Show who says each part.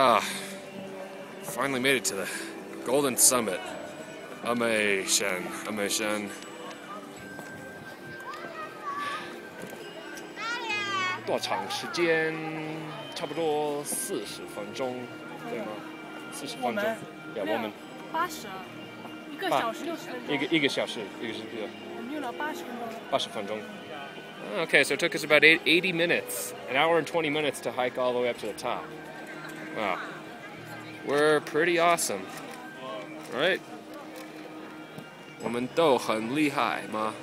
Speaker 1: Ah, finally made it to the Golden Summit. Amazing, amazing. 多长时间？差不多四十分钟，对吗？四十分钟。呀，我们
Speaker 2: 八十，一个小时六十分钟。
Speaker 1: 一个一个小时，一个小时。
Speaker 2: 我们用了八十分钟。
Speaker 1: 八十分钟。Okay, so it took us about 80 minutes, an hour and 20 minutes to hike all the way up to the top. Wow. We're pretty awesome. Right? 我们都很厉害吗？